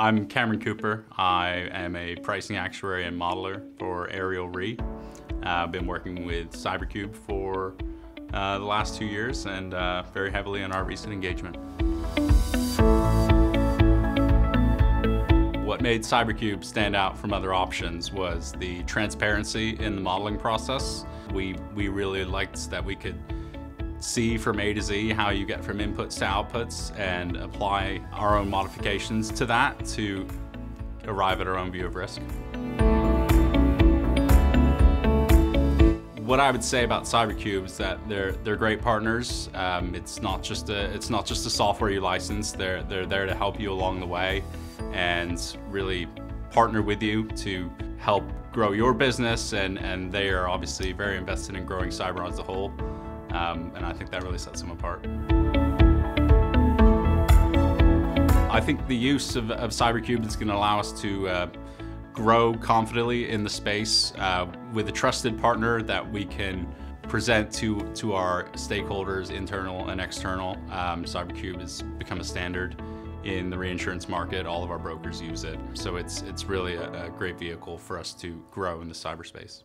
I'm Cameron Cooper. I am a pricing actuary and modeler for Ariel Re. Uh, I've been working with CyberCube for uh, the last two years and uh, very heavily in our recent engagement. What made CyberCube stand out from other options was the transparency in the modeling process. We, we really liked that we could see from A to Z how you get from inputs to outputs and apply our own modifications to that to arrive at our own view of risk. What I would say about CyberCube is that they're they're great partners. Um, it's not just a it's not just a software you license. They're they're there to help you along the way, and really partner with you to help grow your business. And and they are obviously very invested in growing cyber as a whole. Um, and I think that really sets them apart. I think the use of, of CyberCube is going to allow us to uh, grow confidently in the space uh, with a trusted partner that we can present to, to our stakeholders, internal and external. Um, CyberCube has become a standard in the reinsurance market. All of our brokers use it. So it's, it's really a, a great vehicle for us to grow in the cyberspace.